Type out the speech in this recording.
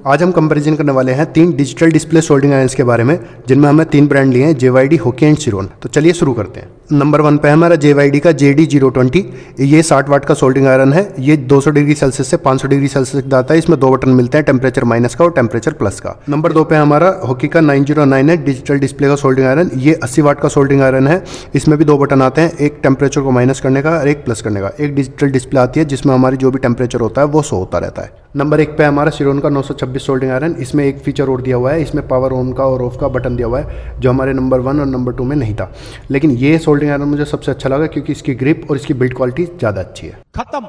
आज हम कंपैरिजन करने वाले हैं तीन डिजिटल डिस्प्ले सोल्डिंग आयंस के बारे में, जिनमें हमें तीन ब्रांड लिए हैं जेवाईडी होकी एंड सिरोन तो चलिए शुरू करते हैं। नंबर वन पे हमारा जेवाईडी का जे डी ज़ीरो ट्वेंटी ये 60 वाट का सोल्डिंग आयरन है। ये 200 डिग्री सेल्सियस से 500 डिग्री सेल्सियस तक आता है। इसमें दो बटन मिलते हैं टेम्परेचर माइनस का और टेम्परेचर प्लस का। नंबर दो पे हमारा होकी का 909 है डिजिटल डिस्प्ले का सोल्डिंग आयरन ये 80 वाट का सोल्डिंग आयरन है। इसमें भी दो बटन आते हैं, एक टेम्परेचर को माइनस करने का और एक प्लस करने का। एक डिजिटल डिस्प्ले आती है, जिसमें हमारी जो भी टेम्परेचर होता है, वो शो होता रहता है। नंबर एक पे हमारा सिरोन का 926 सोल्डिंग आयरन इसमें एक फीचर और दिया हुआ है, इसमें पावर ऑन का और ऑफ़ का बटन दिया हुआ है, जो हमारे नंबर वन और नंबर टू में नहीं था। लेकिन ये सोल्डिंग आयरन मुझे सबसे अच्छा लगा क्योंकि इसकी ग्रिप और इसकी बिल्ड क्वालिटी ज़्यादा अच्छी है। खत्म।